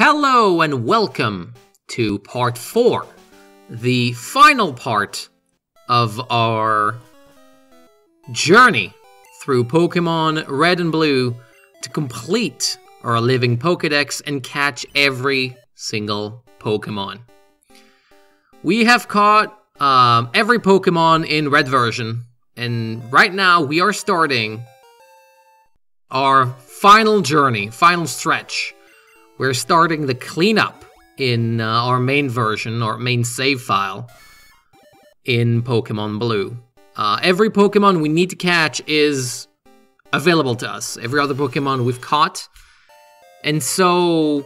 Hello and welcome to part 4, the final part of our journey through Pokemon Red and Blue to complete our living Pokedex and catch every single Pokemon. We have caught um, every Pokemon in Red version, and right now we are starting our final journey, final stretch. We're starting the cleanup in uh, our main version, or main save file, in Pokemon Blue. Uh, every Pokemon we need to catch is available to us. Every other Pokemon we've caught. And so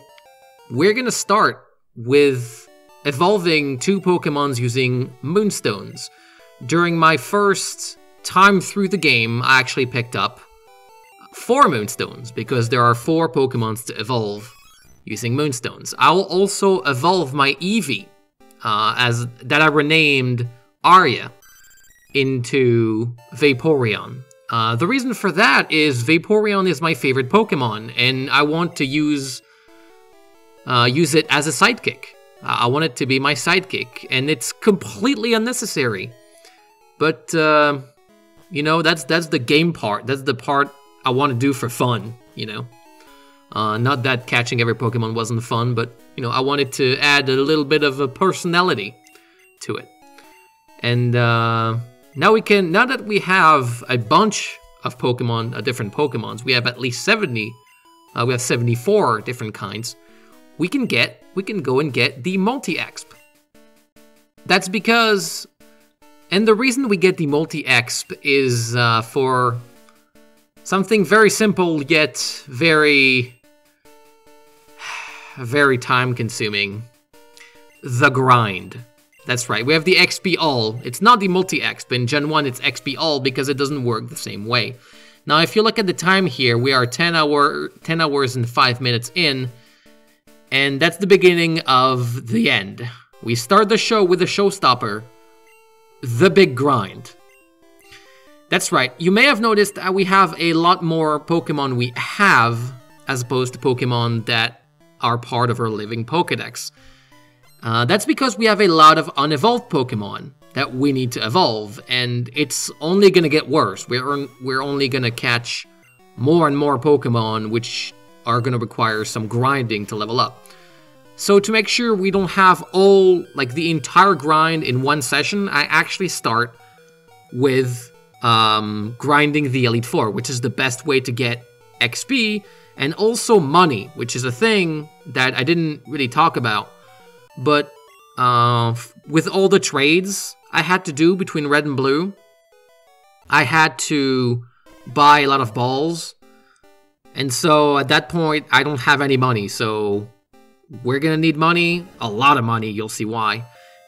we're gonna start with evolving two Pokemons using Moonstones. During my first time through the game, I actually picked up four Moonstones because there are four Pokemons to evolve using Moonstones. I will also evolve my Eevee uh, as that I renamed Arya into Vaporeon. Uh, the reason for that is Vaporeon is my favorite Pokemon, and I want to use uh, use it as a sidekick. I want it to be my sidekick, and it's completely unnecessary. But uh, you know, that's that's the game part. That's the part I want to do for fun. You know, uh, not that catching every Pokemon wasn't fun, but you know, I wanted to add a little bit of a personality to it. And uh, now we can, now that we have a bunch of Pokemon, uh, different Pokemons, we have at least 70, uh, we have 74 different kinds, we can get, we can go and get the multi-exp. That's because, and the reason we get the multi-exp is uh, for something very simple yet very, very time-consuming. The grind. That's right, we have the XP all. It's not the multi-exp, in Gen 1 it's XP all because it doesn't work the same way. Now if you look at the time here, we are 10, hour, 10 hours and 5 minutes in, and that's the beginning of the end. We start the show with a showstopper, the big grind. That's right, you may have noticed that we have a lot more Pokemon we have as opposed to Pokemon that are part of our living Pokedex. Uh, that's because we have a lot of unevolved Pokemon that we need to evolve, and it's only gonna get worse. We're, we're only gonna catch more and more Pokemon, which are gonna require some grinding to level up. So to make sure we don't have all, like the entire grind in one session, I actually start with um, grinding the Elite Four, which is the best way to get XP, and also money, which is a thing that I didn't really talk about. But uh, with all the trades I had to do between red and blue, I had to buy a lot of balls. And so at that point, I don't have any money. So we're gonna need money, a lot of money, you'll see why.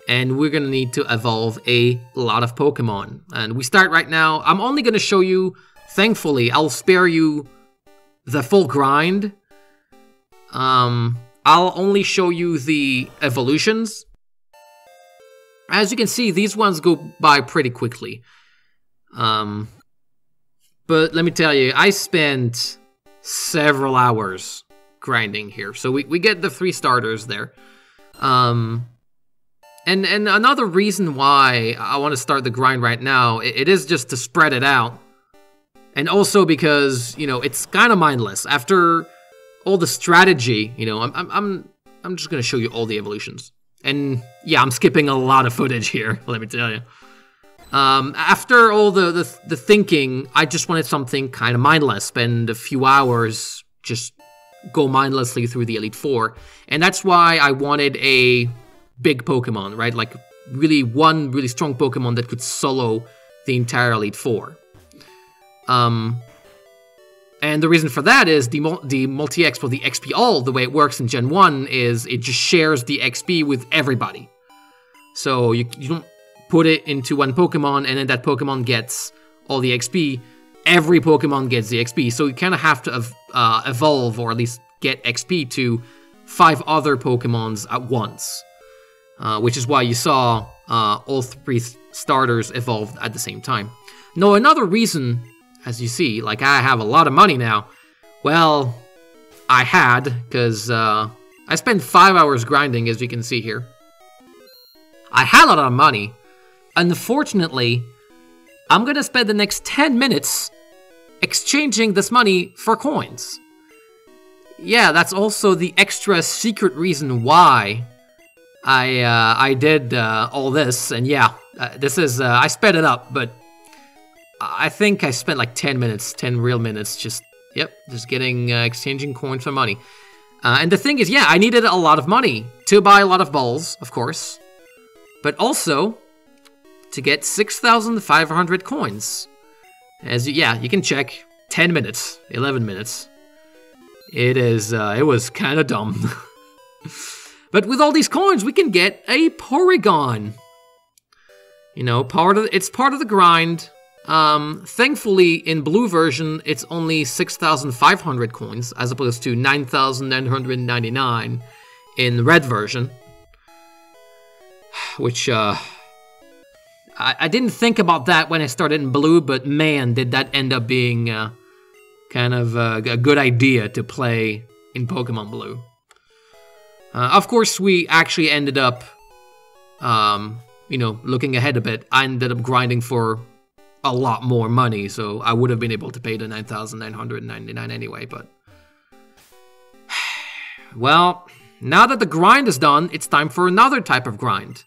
And we're gonna need to evolve a lot of Pokemon. And we start right now. I'm only gonna show you, thankfully, I'll spare you the full grind. Um, I'll only show you the evolutions. As you can see, these ones go by pretty quickly. Um, but let me tell you, I spent several hours grinding here. So we, we get the three starters there. Um, and, and another reason why I want to start the grind right now, it, it is just to spread it out. And also because, you know, it's kind of mindless. After all the strategy, you know, I'm, I'm, I'm, just gonna show you all the evolutions. And yeah, I'm skipping a lot of footage here, let me tell you. Um, after all the, the, the thinking, I just wanted something kind of mindless, spend a few hours, just go mindlessly through the Elite Four. And that's why I wanted a big Pokemon, right? Like really one really strong Pokemon that could solo the entire Elite Four. Um, and the reason for that is the, the multi-exp or the XP all, the way it works in Gen 1 is it just shares the XP with everybody. So you, you don't put it into one Pokemon and then that Pokemon gets all the XP. Every Pokemon gets the XP. So you kind of have to uh, evolve or at least get XP to five other Pokemons at once. Uh, which is why you saw uh, all three starters evolved at the same time. Now, another reason as you see, like I have a lot of money now. Well, I had, because uh, I spent five hours grinding, as you can see here. I had a lot of money. Unfortunately, I'm gonna spend the next 10 minutes exchanging this money for coins. Yeah, that's also the extra secret reason why I uh, I did uh, all this, and yeah, uh, this is uh, I sped it up, but I think I spent like 10 minutes, 10 real minutes, just yep, just getting uh, exchanging coins for money. Uh, and the thing is, yeah, I needed a lot of money to buy a lot of balls, of course, but also to get 6,500 coins. As you, yeah, you can check 10 minutes, 11 minutes. It is, uh, it was kind of dumb. but with all these coins, we can get a Porygon. You know, part of it's part of the grind. Um, thankfully, in blue version, it's only 6,500 coins as opposed to 9,999 in red version. Which, uh, I, I, didn't think about that when I started in blue, but man, did that end up being uh, kind of uh, a good idea to play in Pokemon Blue. Uh, of course, we actually ended up, um, you know, looking ahead a bit. I ended up grinding for a lot more money, so I would have been able to pay the 9,999 anyway, but... well, now that the grind is done, it's time for another type of grind.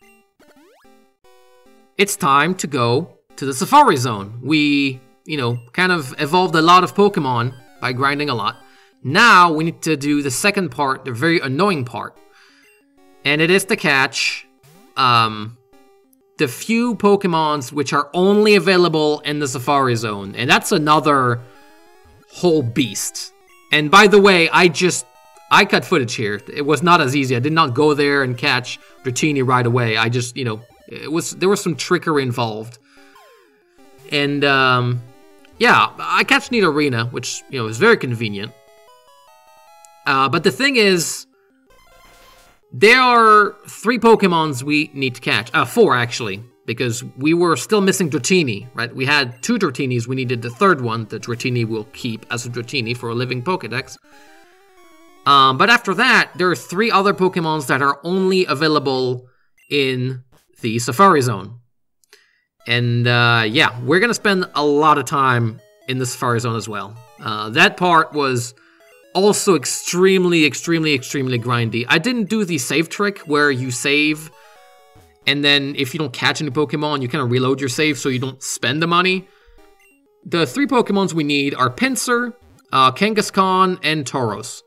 It's time to go to the Safari Zone. We, you know, kind of evolved a lot of Pokemon by grinding a lot. Now we need to do the second part, the very annoying part. And it is to catch um, the few Pokemons which are only available in the Safari Zone. And that's another whole beast. And by the way, I just, I cut footage here. It was not as easy. I did not go there and catch Dratini right away. I just, you know, it was, there was some trickery involved. And, um, yeah, I catch Nidorina, which, you know, is very convenient. Uh, but the thing is, there are three Pokemons we need to catch. Uh, four, actually, because we were still missing Dratini, right? We had two Dratinis, we needed the third one that Dratini will keep as a Dratini for a living Pokedex. Um, but after that, there are three other Pokemons that are only available in the Safari Zone. And uh, yeah, we're gonna spend a lot of time in the Safari Zone as well. Uh, that part was also extremely, extremely, extremely grindy. I didn't do the save trick where you save and then if you don't catch any Pokemon, you kind of reload your save so you don't spend the money. The three Pokemons we need are Pinsir, uh, Kangaskhan, and Tauros.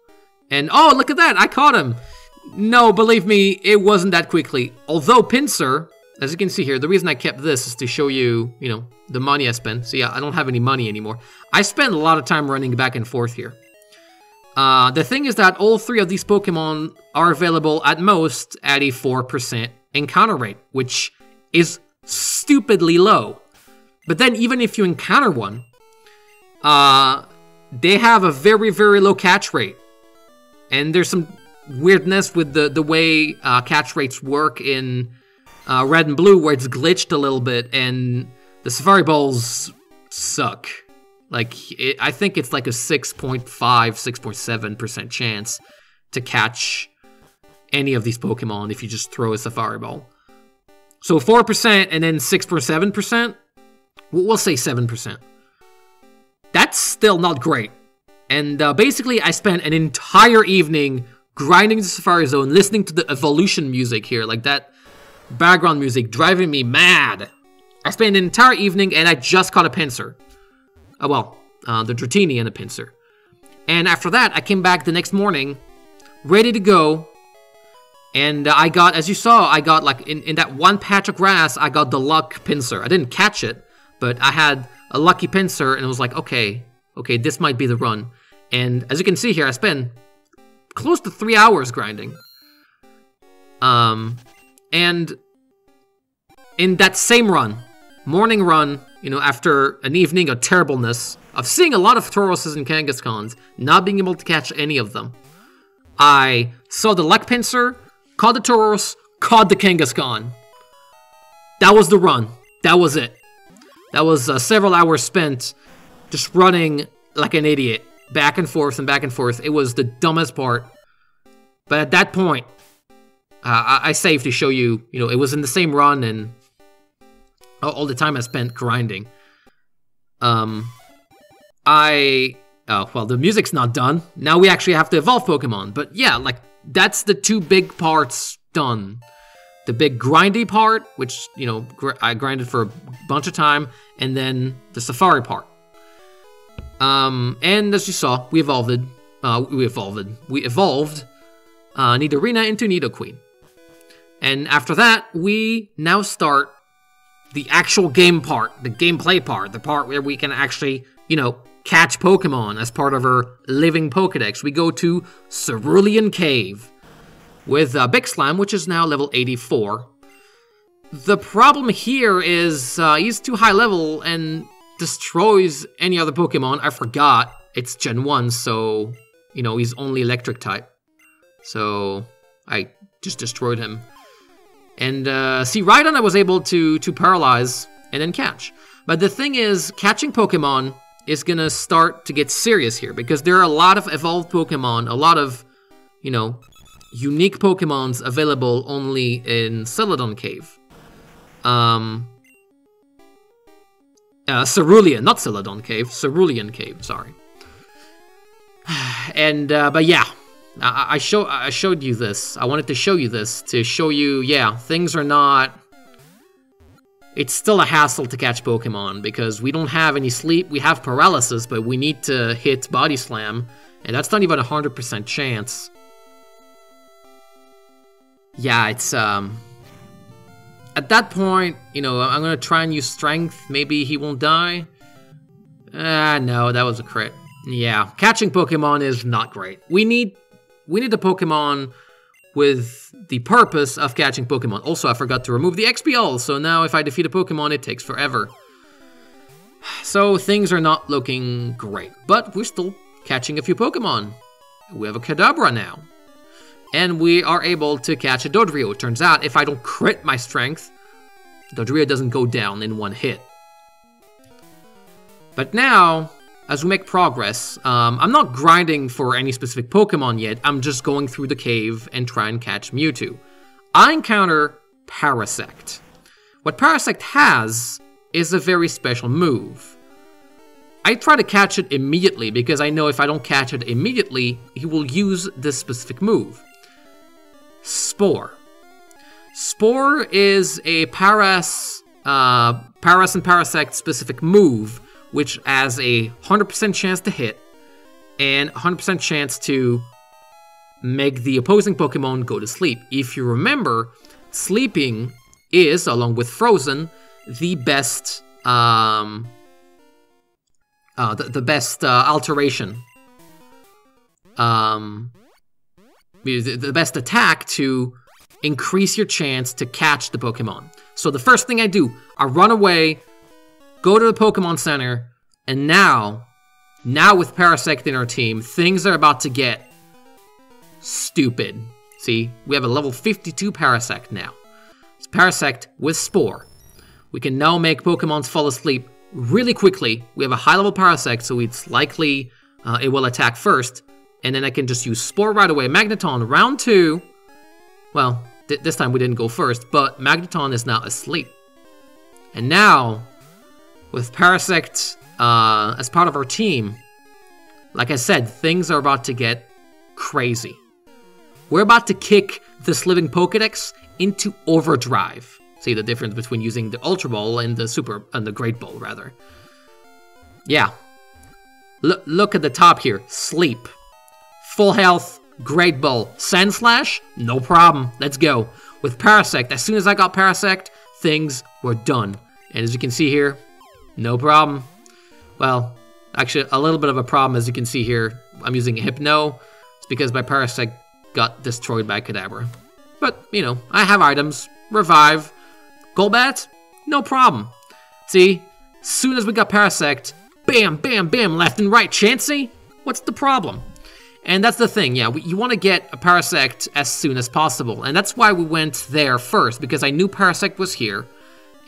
And oh, look at that, I caught him! No, believe me, it wasn't that quickly. Although Pinsir, as you can see here, the reason I kept this is to show you, you know, the money I spent. So yeah, I don't have any money anymore. I spent a lot of time running back and forth here. Uh, the thing is that all three of these Pokemon are available at most at a 4% encounter rate, which is stupidly low. But then even if you encounter one, uh, they have a very, very low catch rate. And there's some weirdness with the, the way uh, catch rates work in uh, red and blue where it's glitched a little bit and the Safari Balls suck. Like, it, I think it's like a 6.5, 6.7% chance to catch any of these Pokemon if you just throw a Safari Ball. So 4% and then 6.7%, we'll say 7%. That's still not great. And uh, basically, I spent an entire evening grinding the Safari Zone, listening to the evolution music here, like that background music driving me mad. I spent an entire evening and I just caught a Pinsir. Uh, well, uh, the Dratini and the Pinsir. And after that, I came back the next morning, ready to go. And uh, I got, as you saw, I got like in, in that one patch of grass, I got the luck Pinsir. I didn't catch it, but I had a lucky Pinsir and it was like, okay, okay, this might be the run. And as you can see here, I spent close to three hours grinding. Um, and in that same run, morning run, you know, after an evening of terribleness, of seeing a lot of Tauroses and Kangaskhan's, not being able to catch any of them, I saw the Luck Pinsir, caught the Tauros, caught the Kangaskhan. That was the run. That was it. That was uh, several hours spent just running like an idiot, back and forth and back and forth. It was the dumbest part But at that point, uh, I, I saved to show you, you know, it was in the same run and all, the time I spent grinding. Um, I, oh, well, the music's not done. Now we actually have to evolve Pokemon. But yeah, like, that's the two big parts done. The big grindy part, which, you know, gr I grinded for a bunch of time, and then the safari part. Um, and as you saw, we evolved, uh, we evolved, we evolved uh, Nidorina into Nidoqueen. And after that, we now start the actual game part, the gameplay part, the part where we can actually, you know, catch Pokemon as part of our living Pokedex. We go to Cerulean Cave with uh, Big Slam, which is now level 84. The problem here is uh, he's too high level and destroys any other Pokemon. I forgot it's Gen 1, so, you know, he's only electric type. So I just destroyed him. And uh, see, Rhydon I was able to, to paralyze and then catch. But the thing is, catching Pokemon is gonna start to get serious here because there are a lot of evolved Pokemon, a lot of, you know, unique Pokemons available only in Celadon Cave. Um, uh, Cerulean, not Celadon Cave, Cerulean Cave, sorry. And, uh, but yeah, I, I, show, I showed you this. I wanted to show you this to show you, yeah, things are not... It's still a hassle to catch Pokemon because we don't have any sleep. We have paralysis, but we need to hit Body Slam, and that's not even a 100% chance. Yeah, it's, um... At that point, you know, I'm gonna try and use Strength. Maybe he won't die. Ah, uh, no, that was a crit. Yeah, catching Pokemon is not great. We need we need a Pokemon with the purpose of catching Pokemon. Also, I forgot to remove the XP so now if I defeat a Pokemon, it takes forever. So things are not looking great, but we're still catching a few Pokemon. We have a Kadabra now. And we are able to catch a Dodrio. It turns out if I don't crit my strength, Dodrio doesn't go down in one hit. But now, as we make progress, um, I'm not grinding for any specific Pokemon yet, I'm just going through the cave and try and catch Mewtwo. I encounter Parasect. What Parasect has is a very special move. I try to catch it immediately because I know if I don't catch it immediately, he will use this specific move. Spore. Spore is a Paras, uh, Paras and Parasect specific move which has a 100% chance to hit and 100% chance to make the opposing Pokemon go to sleep. If you remember, sleeping is, along with Frozen, the best um, uh, the, the best uh, alteration. Um, the, the best attack to increase your chance to catch the Pokemon. So the first thing I do, I run away, go to the Pokemon Center, and now, now with Parasect in our team, things are about to get stupid. See, we have a level 52 Parasect now. It's Parasect with Spore. We can now make Pokemons fall asleep really quickly. We have a high level Parasect, so it's likely uh, it will attack first. And then I can just use Spore right away. Magneton, round two. Well, th this time we didn't go first, but Magneton is now asleep. And now, with Parasect uh, as part of our team, like I said, things are about to get crazy. We're about to kick this living Pokedex into overdrive. See the difference between using the Ultra Ball and the Super and the Great Ball, rather. Yeah. L look at the top here. Sleep. Full health. Great Ball. Sandslash? No problem. Let's go. With Parasect, as soon as I got Parasect, things were done. And as you can see here, no problem. Well, actually, a little bit of a problem, as you can see here. I'm using Hypno. It's because my Parasect got destroyed by Kadabra. But, you know, I have items. Revive. Golbat? No problem. See, soon as we got Parasect, bam, bam, bam, left and right. Chansey? What's the problem? And that's the thing, yeah, we, you want to get a Parasect as soon as possible. And that's why we went there first, because I knew Parasect was here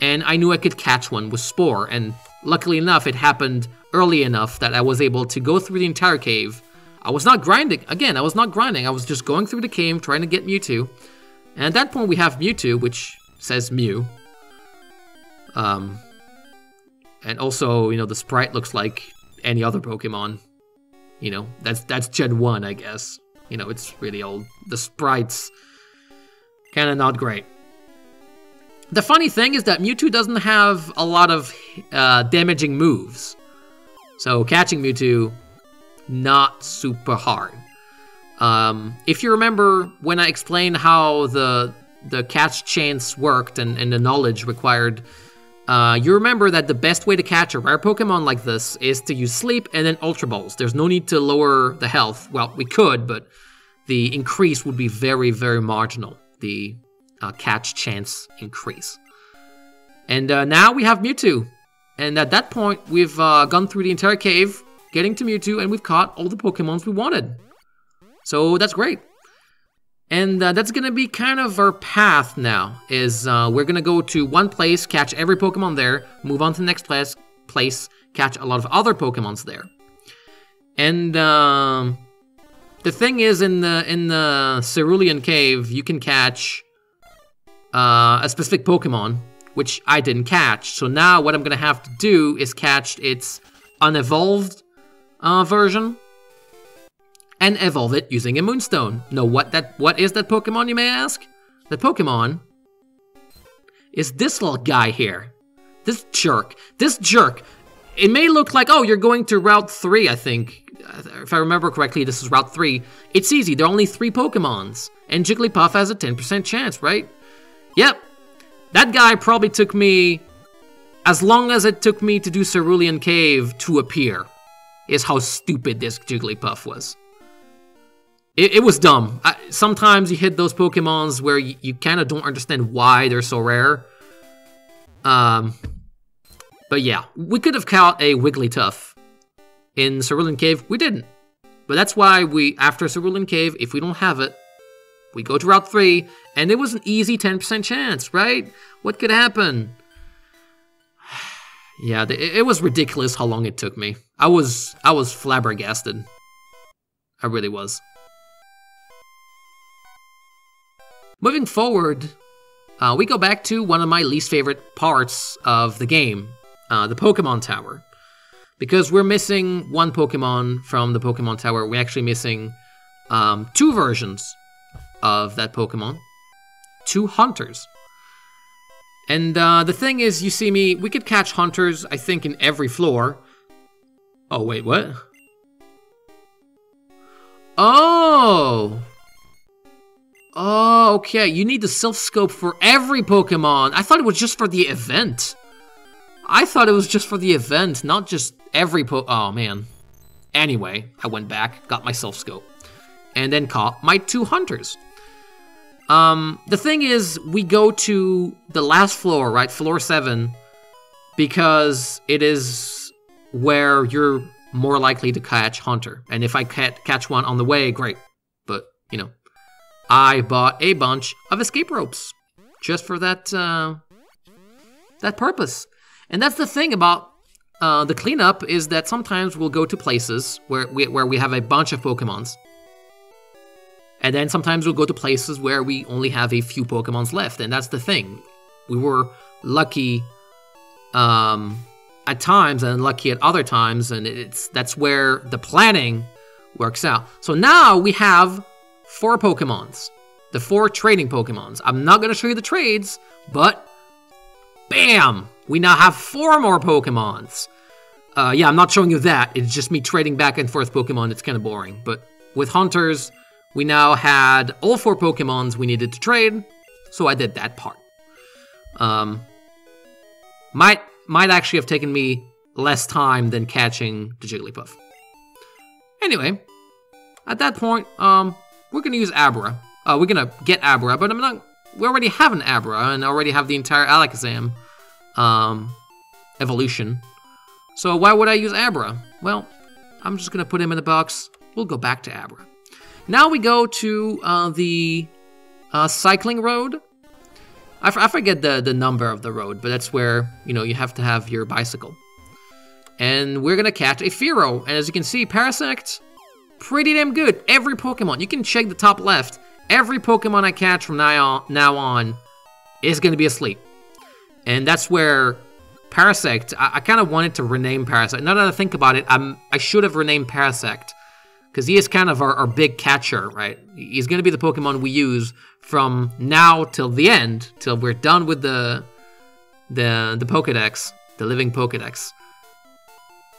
and I knew I could catch one with Spore, and luckily enough, it happened early enough that I was able to go through the entire cave. I was not grinding. Again, I was not grinding. I was just going through the cave trying to get Mewtwo. And at that point, we have Mewtwo, which says Mew. Um, and also, you know, the sprite looks like any other Pokemon. You know, that's that's Gen 1, I guess. You know, it's really old. The sprites, kind of not great. The funny thing is that Mewtwo doesn't have a lot of uh, damaging moves. So catching Mewtwo, not super hard. Um, if you remember when I explained how the the catch chance worked and, and the knowledge required, uh, you remember that the best way to catch a rare Pokemon like this is to use Sleep and then Ultra Balls. There's no need to lower the health. Well, we could, but the increase would be very, very marginal. The uh, catch chance increase. And uh, now we have Mewtwo. And at that point, we've uh, gone through the entire cave, getting to Mewtwo, and we've caught all the Pokemons we wanted. So that's great. And uh, that's gonna be kind of our path now, is uh, we're gonna go to one place, catch every Pokemon there, move on to the next place, place catch a lot of other Pokemons there. And um, the thing is, in the in the Cerulean Cave, you can catch uh, a specific Pokemon, which I didn't catch. So now what I'm gonna have to do is catch its unevolved uh, version, and evolve it using a Moonstone. Now, what that what is that Pokemon, you may ask? The Pokemon is this little guy here. This jerk. This jerk. It may look like, oh, you're going to Route 3, I think. If I remember correctly, this is Route 3. It's easy, there are only three Pokemons. And Jigglypuff has a 10% chance, right? Yep. That guy probably took me as long as it took me to do Cerulean Cave to appear, is how stupid this Jigglypuff was. It, it was dumb. I, sometimes you hit those Pokemons where you, you kind of don't understand why they're so rare. Um, but yeah, we could have caught a Wigglytuff in Cerulean Cave. We didn't. But that's why we, after Cerulean Cave, if we don't have it, we go to Route 3, and it was an easy 10% chance, right? What could happen? yeah, it, was ridiculous how long it took me. I was, I was flabbergasted. I really was. Moving forward, uh, we go back to one of my least favorite parts of the game, uh, the Pokemon Tower. Because we're missing one Pokemon from the Pokemon Tower, we're actually missing um, two versions of that Pokemon. Two Haunters. And uh, the thing is, you see me, we could catch Haunters, I think, in every floor. Oh, wait, what? Oh! Oh, okay. You need the Silph Scope for every Pokemon. I thought it was just for the event. I thought it was just for the event, not just every po- Oh, man. Anyway, I went back, got my Silph Scope, and then caught my two Haunters. Um, the thing is, we go to the last floor, right? Floor 7, because it is where you're more likely to catch Haunter. And if I catch one on the way, great. But, you know, I bought a bunch of escape ropes just for that uh, that purpose. And that's the thing about uh, the cleanup is that sometimes we'll go to places where we, where we have a bunch of Pokemons. And then sometimes we'll go to places where we only have a few Pokemons left. And that's the thing. We were lucky um, at times and lucky at other times. And it's that's where the planning works out. So now we have four Pokemons. The four trading Pokemons. I'm not going to show you the trades, but bam! We now have four more Pokemons. Uh, yeah, I'm not showing you that. It's just me trading back and forth Pokemon. It's kind of boring. But with Haunters, we now had all four Pokemons we needed to trade, so I did that part. Um, might might actually have taken me less time than catching the Jigglypuff. Anyway, at that point, um, we're gonna use Abra. Uh, we're gonna get Abra, but I'm not. We already have an Abra and already have the entire Alakazam um, evolution. So why would I use Abra? Well, I'm just gonna put him in the box. We'll go back to Abra. Now we go to uh, the uh, cycling road. I, forget the, the number of the road, but that's where, you know, you have to have your bicycle. And we're gonna catch a Fearow. And as you can see, Parasect pretty damn good. Every Pokemon, you can check the top left. Every Pokemon I catch from now on, now on is to be asleep. And that's where Parasect, I, I kind of wanted to rename Parasect. Now that I think about it, I'm, I should have renamed Parasect. Because he is kind of our, our big catcher, right? He's going to be the Pokemon we use from now till the end, till we're done with the the the Pokedex, the living Pokedex.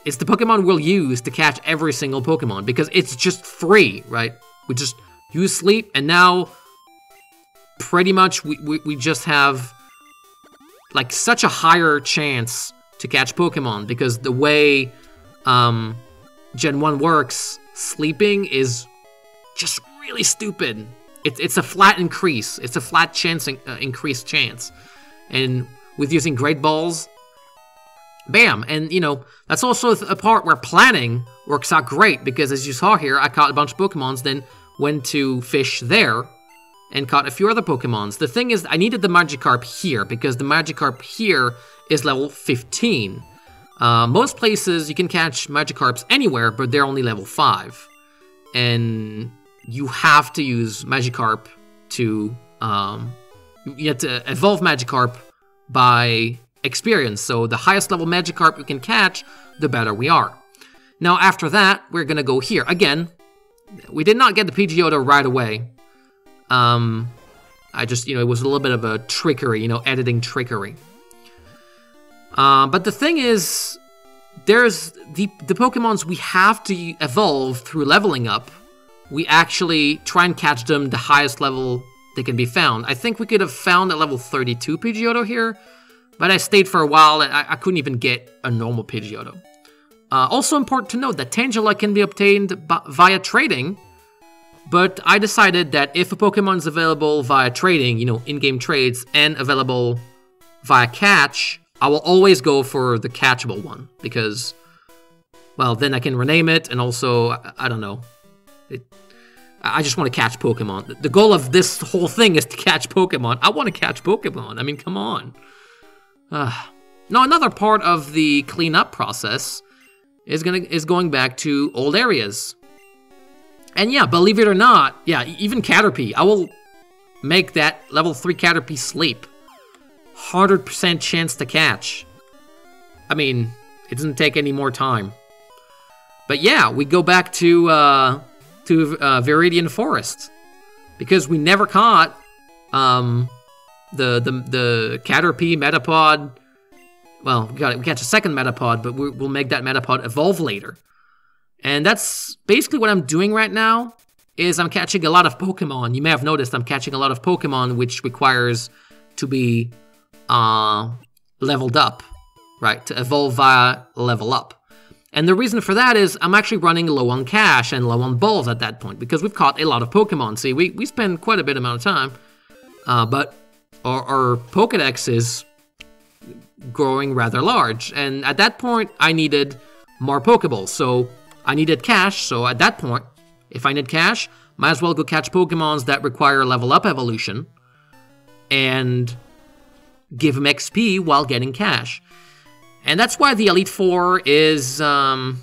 It's the Pokemon we'll use to catch every single Pokemon because it's just free, right? We just use sleep and now pretty much we, we, we just have like such a higher chance to catch Pokemon because the way um, Gen 1 works, sleeping is just really stupid. It's, it's a flat increase. It's a flat chance uh, increased chance. And with using Great Balls, bam. And, you know, that's also a part where planning works out great because as you saw here, I caught a bunch of Pokemons, then went to fish there and caught a few other Pokemons. The thing is, I needed the Magikarp here because the Magikarp here is level 15. Uh, most places you can catch Magikarps anywhere, but they're only level 5. And you have to use Magikarp to, um, you have to evolve Magikarp by experience. So the highest level Magikarp you can catch, the better we are. Now after that, we're gonna go here. Again, we did not get the Pidgeotto right away. Um, I just, you know, it was a little bit of a trickery, you know, editing trickery. Uh, but the thing is, there's the, the Pokemons we have to evolve through leveling up. We actually try and catch them the highest level they can be found. I think we could have found a level 32 Pidgeotto here, but I stayed for a while and I, I couldn't even get a normal Pidgeotto. Uh, also important to note that Tangela can be obtained via trading, but I decided that if a Pokemon is available via trading, you know, in-game trades, and available via catch, I will always go for the catchable one, because, well, then I can rename it, and also, I, I don't know, it, I just want to catch Pokemon. The goal of this whole thing is to catch Pokemon. I want to catch Pokemon. I mean, come on. Uh, now, another part of the cleanup process is gonna is going back to old areas. And yeah, believe it or not, yeah, even Caterpie, I will make that level 3 Caterpie sleep. 100% chance to catch. I mean, it doesn't take any more time. But yeah, we go back to uh, to uh, Viridian Forest because we never caught um, the the the Caterpie Metapod. Well, we got we catch a second Metapod, but we, we'll make that Metapod evolve later. And that's basically what I'm doing right now. Is I'm catching a lot of Pokemon. You may have noticed I'm catching a lot of Pokemon, which requires to be uh, leveled up, right? To evolve via level up. And the reason for that is I'm actually running low on cash and low on balls at that point because we've caught a lot of Pokemon. See, we, we spend quite a bit amount of time, uh, but our, our Pokedex is growing rather large. And at that point, I needed more Pokeballs. So I needed cash. So at that point, if I need cash, might as well go catch Pokemons that require level up evolution and give them XP while getting cash. And that's why the Elite Four is um,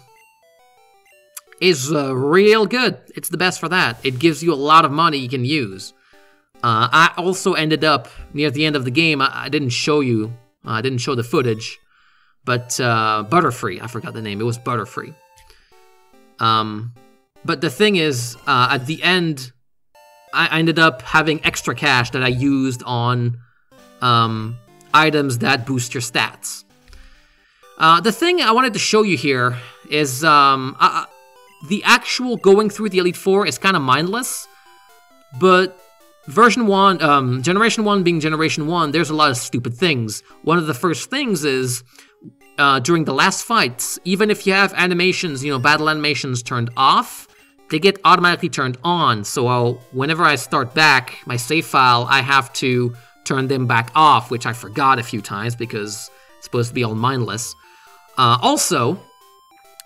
is uh, real good. It's the best for that. It gives you a lot of money you can use. Uh, I also ended up near the end of the game. I, I didn't show you. Uh, I didn't show the footage, but uh, Butterfree. I forgot the name. It was Butterfree. Um, but the thing is, uh, at the end, I ended up having extra cash that I used on um, items that boost your stats. Uh, the thing I wanted to show you here is um, uh, the actual going through the Elite Four is kind of mindless, but version 1, um, Generation 1 being Generation 1, there's a lot of stupid things. One of the first things is uh, during the last fights, even if you have animations, you know, battle animations turned off, they get automatically turned on. So I'll, whenever I start back my save file, I have to turn them back off, which I forgot a few times because it's supposed to be all mindless. Uh, also,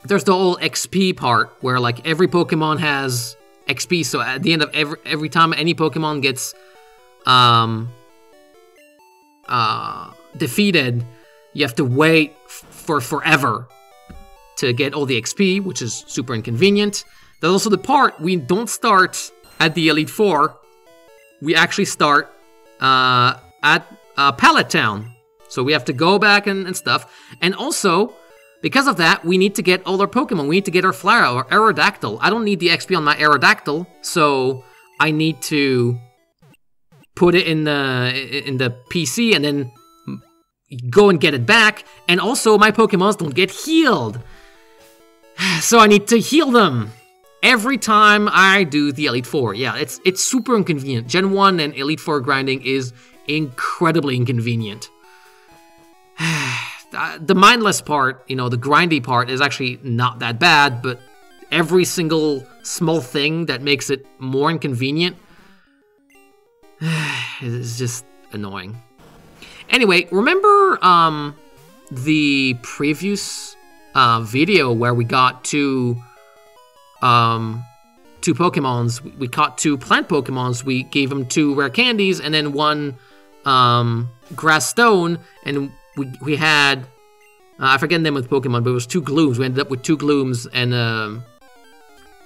there's the whole XP part where like every Pokemon has XP. So at the end of every every time any Pokemon gets um uh defeated, you have to wait for forever to get all the XP, which is super inconvenient. There's also the part we don't start at the Elite Four. We actually start uh, at uh, Pallet Town. So we have to go back and, and stuff. And also, because of that, we need to get all our Pokemon. We need to get our Flower, our Aerodactyl. I don't need the XP on my Aerodactyl, so I need to put it in the in the PC and then go and get it back. And also, my Pokemons don't get healed. So I need to heal them every time I do the Elite Four. Yeah, it's it's super inconvenient. Gen 1 and Elite Four grinding is incredibly inconvenient. the mindless part, you know, the grindy part is actually not that bad, but every single small thing that makes it more inconvenient is just annoying. Anyway, remember um, the previous uh, video where we got two um, two Pokemons? We caught two plant Pokemons. We gave them two rare candies and then one um, grass stone, and we we had uh, I forget the name of the Pokemon, but it was two Glooms. We ended up with two Glooms and um,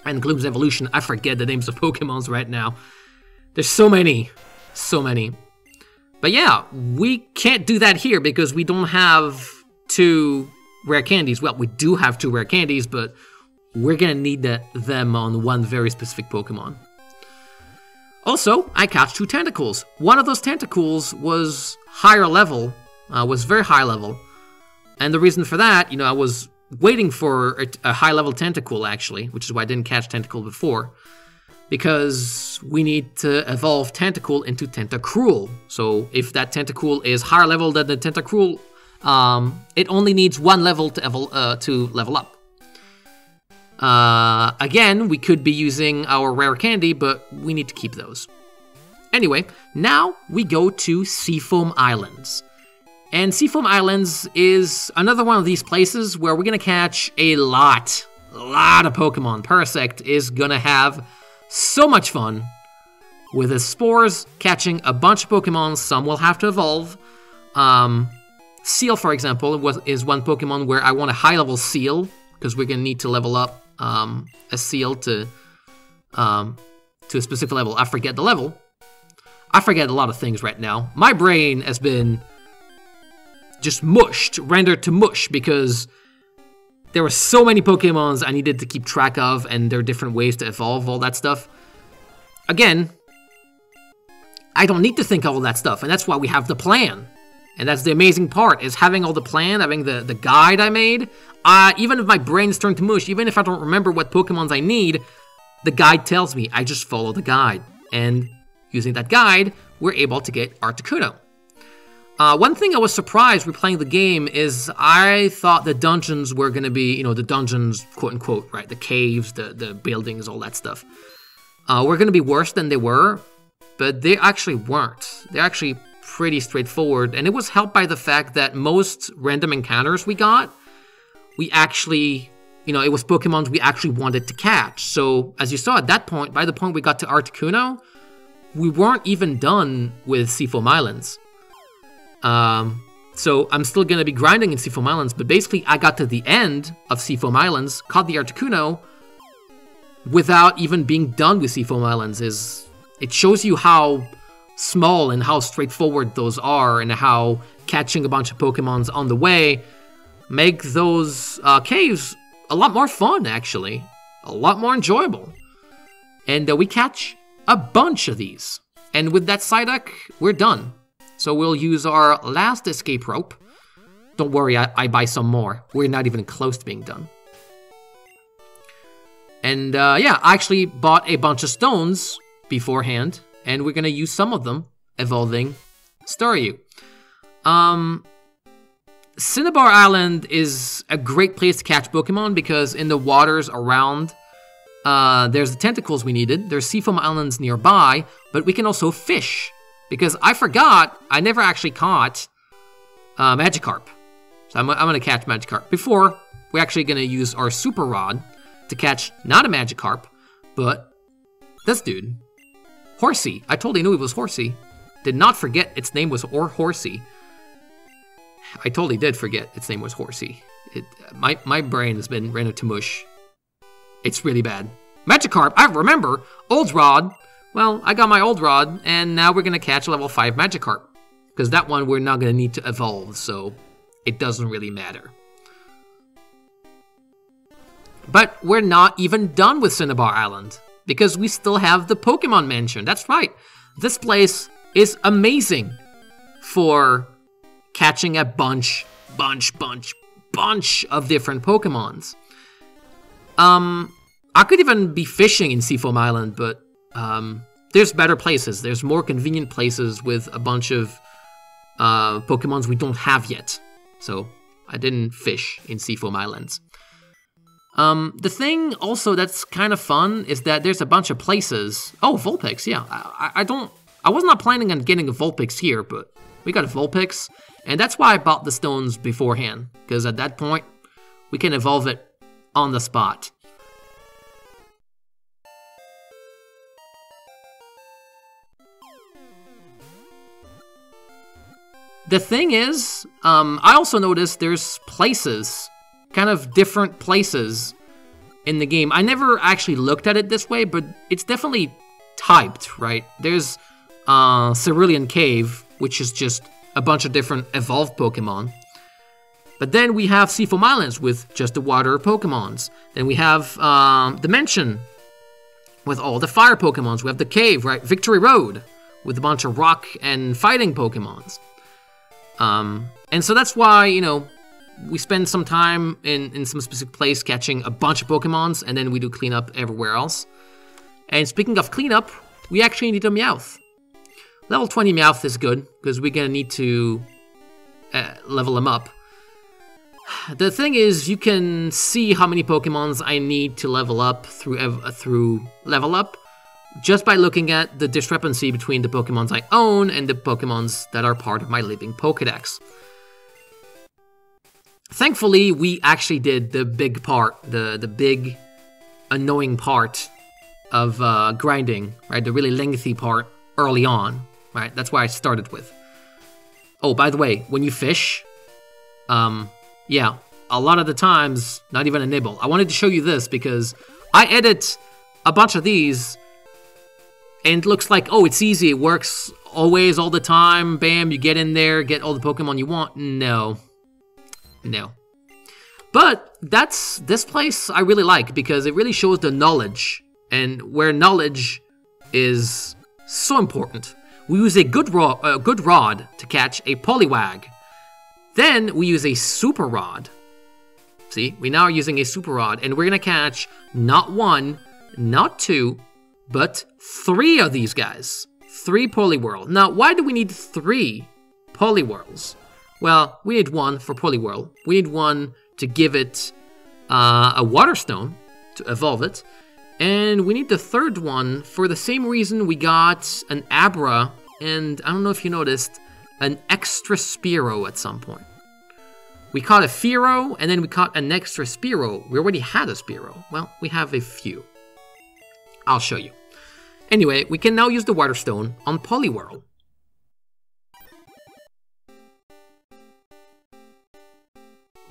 and Gloom's evolution. I forget the names of Pokemons right now. There's so many, so many. But yeah, we can't do that here because we don't have two rare candies. Well, we do have two rare candies, but we're gonna need the, them on one very specific Pokemon. Also, I catch two Tentacools. One of those Tentacools was higher level, uh, was very high level. And the reason for that, you know, I was waiting for a, a high level Tentacool actually, which is why I didn't catch Tentacool before because we need to evolve Tentacool into Tentacruel. So if that Tentacool is higher level than the Tentacruel, um, it only needs one level to, uh, to level up. Uh, again, we could be using our rare candy, but we need to keep those. Anyway, now we go to Seafoam Islands. And Seafoam Islands is another one of these places where we're gonna catch a lot, a lot of Pokemon. Parasect is gonna have so much fun. With his spores, catching a bunch of Pokemon, some will have to evolve. Um, Seel, for example, was, is one Pokemon where I want a high level Seel because we're gonna need to level up um, a Seel to um, to a specific level. I forget the level. I forget a lot of things right now. My brain has been just mushed, rendered to mush, because there were so many Pokemons I needed to keep track of, and there are different ways to evolve all that stuff. Again, I don't need to think of all that stuff, and that's why we have the plan. And that's the amazing part, is having all the plan, having the, the guide I made. Uh, even if my brain's turned to mush, even if I don't remember what Pokemons I need, the guide tells me. I just follow the guide. And using that guide, we're able to get Articuno. Uh, one thing I was surprised replaying the game is I thought the dungeons were going to be, you know, the dungeons, quote unquote, right? The caves, the, the buildings, all that stuff. Uh, were going to be worse than they were, but they actually weren't. They're actually pretty straightforward, and it was helped by the fact that most random encounters we got, we actually, you know, it was Pokemons we actually wanted to catch. So, as you saw at that point, by the point we got to Articuno, we weren't even done with Seafoam Islands. Um, so I'm still gonna be grinding in Seafoam Islands, but basically I got to the end of Seafoam Islands, caught the Articuno, without even being done with Seafoam Islands. Is it shows you how small and how straightforward those are, and how catching a bunch of Pokemons on the way make those uh, caves a lot more fun, actually, a lot more enjoyable. And uh, we catch a bunch of these. And with that Psyduck, we're done. So we'll use our last escape rope. Don't worry, I, I buy some more. We're not even close to being done. And uh, yeah, I actually bought a bunch of stones beforehand, and we're gonna use some of them evolving Staryu. Um, Cinnabar Island is a great place to catch Pokemon because in the waters around, uh, there's the Tentacools we needed. There's Seafoam Islands nearby, but we can also fish because I forgot I never actually caught uh, Magikarp. So I'm, I'm gonna catch Magikarp. Before, we're actually gonna use our Super Rod to catch not a Magikarp, but this dude. Horsea. I totally knew it was Horsea. Did not forget its name was or Horsea. I totally did forget its name was Horsea. It, my, my brain has been rendered to mush. It's really bad. Magikarp, I remember. Old Rod. Well, I got my Old Rod, and now we're gonna catch level 5 Magikarp. Because that one we're not gonna need to evolve, so it doesn't really matter. But we're not even done with Cinnabar Island, because we still have the Pokemon Mansion. That's right. This place is amazing for catching a bunch, bunch, bunch, bunch of different Pokemons. Um, I could even be fishing in Seafoam Island, but um, there's better places. There's more convenient places with a bunch of uh, Pokemons we don't have yet. So I didn't fish in Seafoam Islands. Um, the thing also that's kind of fun is that there's a bunch of places. Oh, Vulpix, yeah. I, I don't. I was not planning on getting a Vulpix here, but we got a Vulpix, and that's why I bought the stones beforehand, because at that point, we can evolve it on the spot. The thing is, um, I also noticed there's places, kind of different places in the game. I never actually looked at it this way, but it's definitely typed, right? There's uh, Cerulean Cave, which is just a bunch of different evolved Pokemon. But then we have Seafoam Islands with just the water Pokemons. Then we have um, the Mansion with all the fire Pokemons. We have the cave, right? Victory Road with a bunch of rock and fighting Pokemons. Um, and so that's why, you know, we spend some time in, in some specific place catching a bunch of Pokemons, and then we do cleanup everywhere else. And speaking of cleanup, we actually need a Meowth. Level 20 Meowth is good, because we're gonna need to uh, level him up. The thing is, you can see how many Pokemons I need to level up through uh, through level up, just by looking at the discrepancy between the Pokemons I own and the Pokemons that are part of my living Pokedex. Thankfully, we actually did the big part, the, the big annoying part of uh, grinding, right? The really lengthy part early on, right? That's why I started with. Oh, by the way, when you fish, um, yeah, a lot of the times, not even a nibble. I wanted to show you this because I edit a bunch of these and it looks like, oh, it's easy, it works always, all the time, bam, you get in there, get all the Pokemon you want. No. No. But that's this place I really like because it really shows the knowledge and where knowledge is so important. We use a good, ro a good rod to catch a Poliwag. Then we use a super rod. See, we now are using a super rod and we're gonna catch not one, not two, but three of these guys. Three Poliwhirl. Now, why do we need three Poliwhirls? Well, we need one for Poliwhirl. We need one to give it uh, a Water Stone to evolve it. And we need the third one for the same reason we got an Abra and I don't know if you noticed, an extra Spearow at some point. We caught a Fearow and then we caught an extra Spearow. We already had a Spearow. Well, we have a few. I'll show you. Anyway, we can now use the Water Stone on Poliwhirl.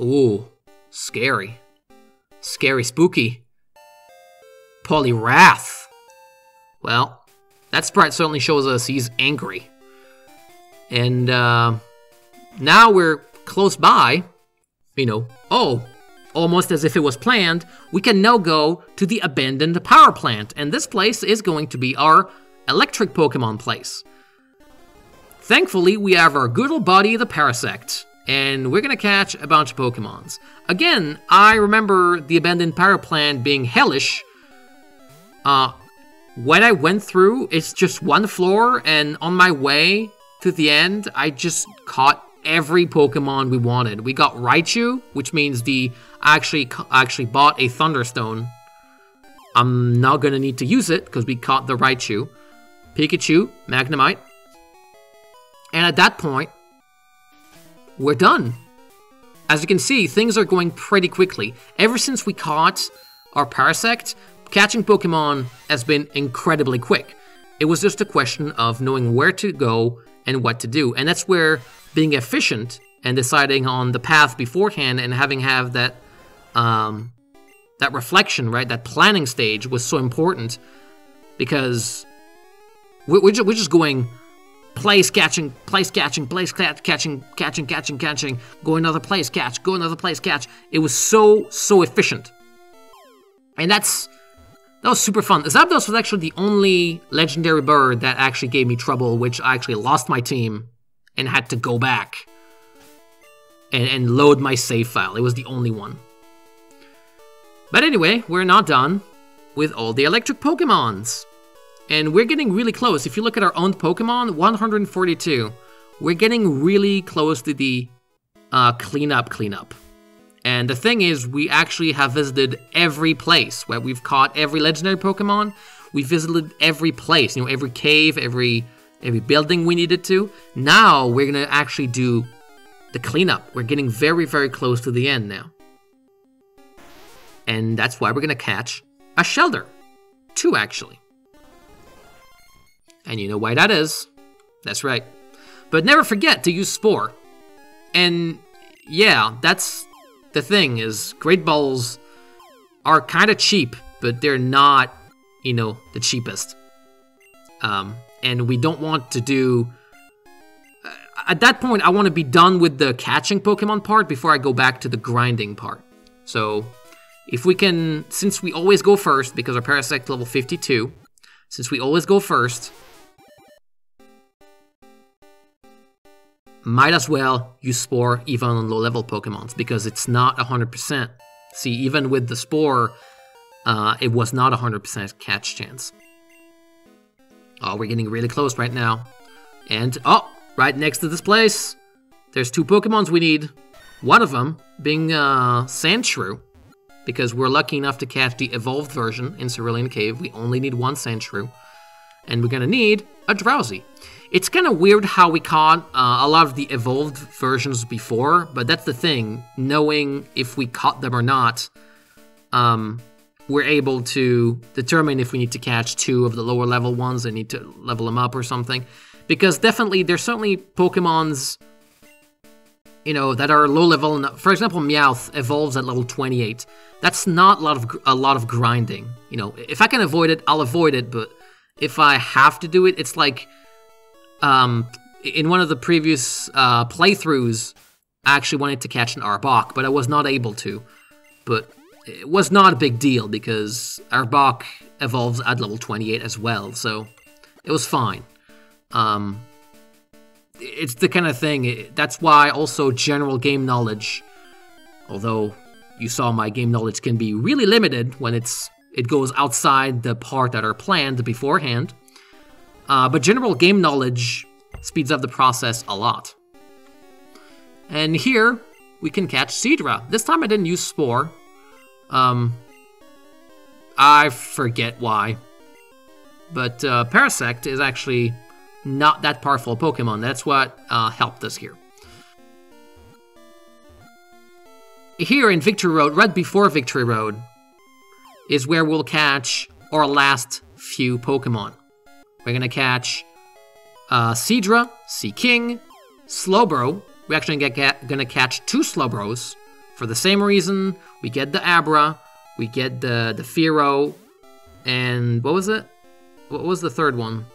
Ooh, scary. Scary spooky. Poliwrath. Well, that sprite certainly shows us he's angry. And uh, now we're close by, you know, oh, almost as if it was planned, we can now go to the abandoned power plant, and this place is going to be our electric Pokemon place. Thankfully, we have our good old buddy, the Parasect, and we're gonna catch a bunch of Pokemons. Again, I remember the abandoned power plant being hellish. Uh, when I went through, it's just one floor, and on my way to the end, I just caught every Pokemon we wanted. We got Raichu, which means the actually actually bought a Thunderstone. I'm not gonna need to use it because we caught the Raichu. Pikachu, Magnemite. And at that point, we're done. As you can see, things are going pretty quickly. Ever since we caught our Parasect, catching Pokemon has been incredibly quick. It was just a question of knowing where to go and what to do. And that's where being efficient and deciding on the path beforehand and having have that um, that reflection, right? That planning stage was so important because we're, we're, we're just going place catching, place catching, place catch, catching, catching, catching, catching, go another place, catch, go another place, catch. It was so, so efficient. And that's, that was super fun. Zapdos was actually the only legendary bird that actually gave me trouble, which I actually lost my team and had to go back and, and load my save file. It was the only one. But anyway, we're not done with all the electric Pokemons. And we're getting really close. If you look at our own Pokemon, 142. We're getting really close to the uh, cleanup cleanup. And the thing is, we actually have visited every place where we've caught every legendary Pokemon. We visited every place, you know, every cave, every every building we needed to. Now we're gonna actually do the cleanup. We're getting very, very close to the end now. And that's why we're gonna catch a Shellder. Two, actually. And you know why that is. That's right. But never forget to use Spore. And yeah, that's the thing is Great Balls are kind of cheap, but they're not, you know, the cheapest. Um, and we don't want to do... Uh, at that point, I want to be done with the catching Pokemon part before I go back to the grinding part. So, if we can, since we always go first, because our Parasect level 52, since we always go first, might as well use Spore even on low-level Pokemons, because it's not 100%. See, even with the Spore, uh, it was not 100% catch chance. Oh, we're getting really close right now. And, oh, right next to this place, there's two Pokemons we need. One of them being uh, Sandshrew, because we're lucky enough to catch the evolved version in Cerulean Cave. We only need one Sandshrew. And we're gonna need a Drowzee. It's kind of weird how we caught uh, a lot of the evolved versions before, but that's the thing. Knowing if we caught them or not, um, we're able to determine if we need to catch two of the lower level ones and need to level them up or something. Because definitely, there's certainly Pokemons, you know, that are low level. For example, Meowth evolves at level 28. That's not a lot of a lot of grinding. You know, if I can avoid it, I'll avoid it. But if I have to do it, it's like um, in one of the previous uh, playthroughs, I actually wanted to catch an Arbok, but I was not able to. But it was not a big deal because Arbok evolves at level 28 as well, so it was fine. Um, it's the kind of thing, that's why also general game knowledge, although you saw my game knowledge can be really limited when it's it goes outside the part that are planned beforehand. Uh, but general game knowledge speeds up the process a lot. And here, we can catch Seadra. This time I didn't use Spore. Um, I forget why. But uh, Parasect is actually not that powerful Pokemon. That's what uh, helped us here. Here in Victory Road, right before Victory Road, is where we'll catch our last few Pokemon. We're gonna catch uh, Seadra, Seaking, Slowbro. We're actually gonna, get, gonna catch two Slowbros. For the same reason, we get the Abra, we get the, the Fearow, and what was it? What was the third one?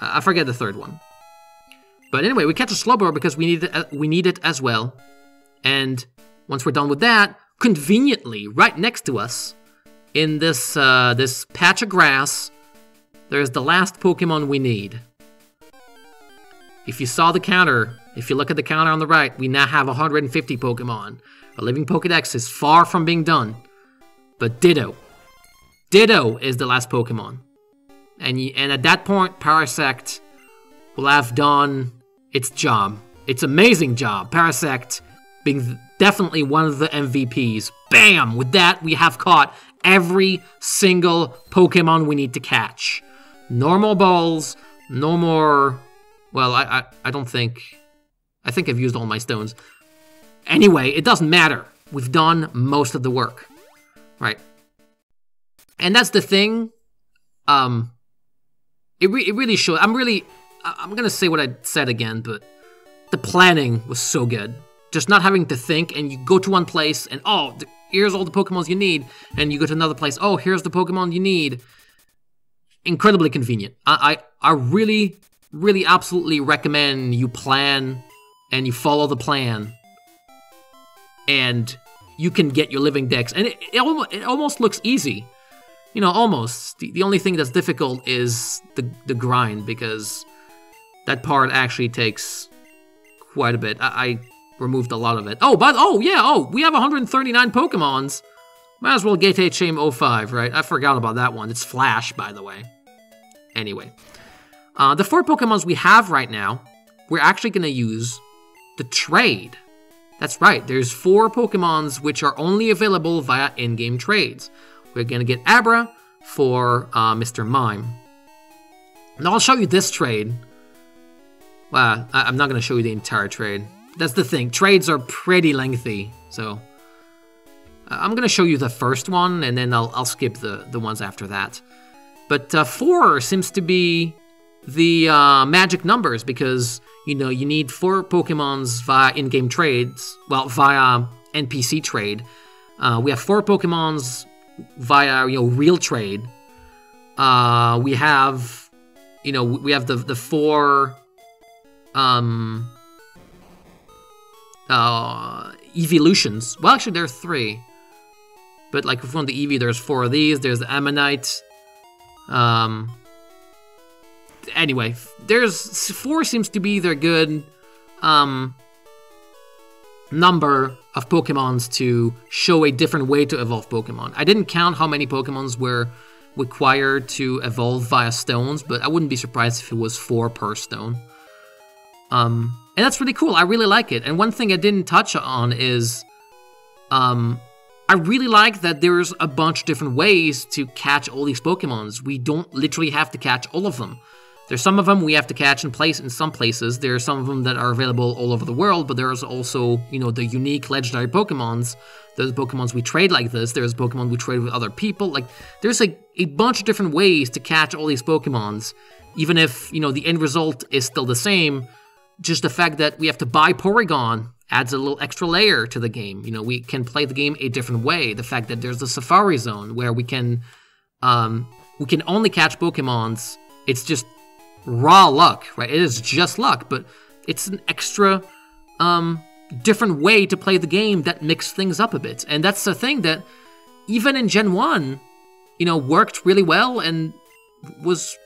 Uh, I forget the third one. But anyway, we catch a Slowbro because we need it, uh, we need it as well. And once we're done with that, conveniently, right next to us, in this uh, this patch of grass, there's the last Pokemon we need. If you saw the counter, if you look at the counter on the right, we now have 150 Pokemon. Our living Pokedex is far from being done. But Ditto. Ditto is the last Pokemon. And, and at that point, Parasect will have done its job. Its amazing job. Parasect being definitely one of the MVPs. Bam! With that, we have caught every single Pokemon we need to catch. Normal balls, no more... Well, I, I, I don't think... I think I've used all my stones. Anyway, it doesn't matter. We've done most of the work. Right. And that's the thing. Um, it, re it really shows. I'm really... I'm gonna say what I said again, but the planning was so good. Just not having to think, and you go to one place, and oh, here's all the Pokemons you need, and you go to another place, oh, here's the Pokemon you need. Incredibly convenient. I, I, I really, really absolutely recommend you plan and you follow the plan and you can get your living decks. And it, it, almost, it almost looks easy. You know, almost. The, the only thing that's difficult is the, the grind because that part actually takes quite a bit. I, I removed a lot of it. Oh, but, oh, yeah, oh, we have 139 Pokemons. Might as well get HM 05, right? I forgot about that one. It's Flash, by the way. Anyway. Uh, the four Pokemons we have right now, we're actually going to use the trade. That's right, there's four Pokemons which are only available via in-game trades. We're going to get Abra for uh, Mr. Mime. Now I'll show you this trade. Well, I I'm not going to show you the entire trade. That's the thing, trades are pretty lengthy, so... I'm going to show you the first one, and then I'll, I'll skip the, the ones after that. But uh, 4 seems to be the uh, magic numbers because, you know, you need 4 Pokemons via in-game trades, well, via NPC trade. Uh, we have 4 Pokemons via, you know, real trade. Uh, we have, you know, we have the, the 4, um, uh, evolutions. Well, actually, there are 3. But like want the Eevee, there's four of these. There's the Ammonite. Um. Anyway, there's four seems to be their good um number of Pokemons to show a different way to evolve Pokemon. I didn't count how many Pokemons were required to evolve via stones, but I wouldn't be surprised if it was four per stone. Um, and that's really cool. I really like it. And one thing I didn't touch on is um, I really like that there's a bunch of different ways to catch all these Pokemons. We don't literally have to catch all of them. There's some of them we have to catch in place in some places. There are some of them that are available all over the world, but there's also, you know, the unique legendary Pokemons. There's Pokemons we trade like this. There's Pokemon we trade with other people. Like, there's a, a bunch of different ways to catch all these Pokemons. Even if, you know, the end result is still the same, just the fact that we have to buy Porygon adds a little extra layer to the game. You know, we can play the game a different way. The fact that there's the Safari Zone where we can um, we can only catch Pokemons. It's just raw luck, right? It is just luck, but it's an extra um, different way to play the game that mixes things up a bit. And that's the thing that even in Gen 1, you know, worked really well and was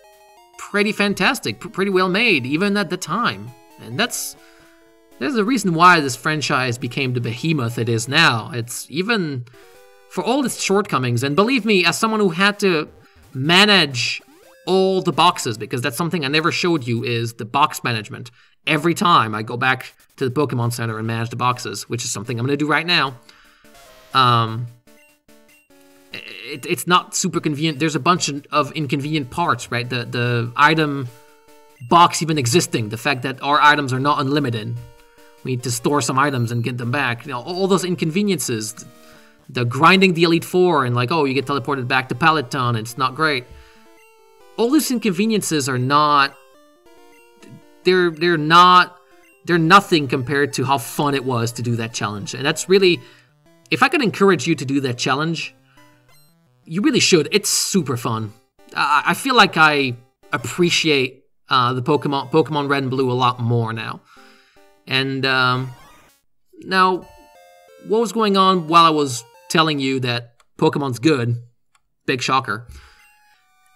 pretty fantastic, pretty well made, even at the time. And that's there's a reason why this franchise became the behemoth it is now. It's even for all its shortcomings, and believe me, as someone who had to manage all the boxes, because that's something I never showed you, is the box management. Every time I go back to the Pokemon Center and manage the boxes, which is something I'm going to do right now. Um, it, it's not super convenient. There's a bunch of inconvenient parts, right? The the item box even existing, the fact that our items are not unlimited, we need to store some items and get them back. You know, all those inconveniences. The grinding the Elite Four and like, oh, you get teleported back to Pallet Town. It's not great. All these inconveniences are not. They're they're not. They're nothing compared to how fun it was to do that challenge. And that's really, if I could encourage you to do that challenge, you really should. It's super fun. I, I feel like I appreciate uh, the Pokemon Pokemon Red and Blue a lot more now. And um, now, what was going on while I was telling you that Pokemon's good? Big shocker.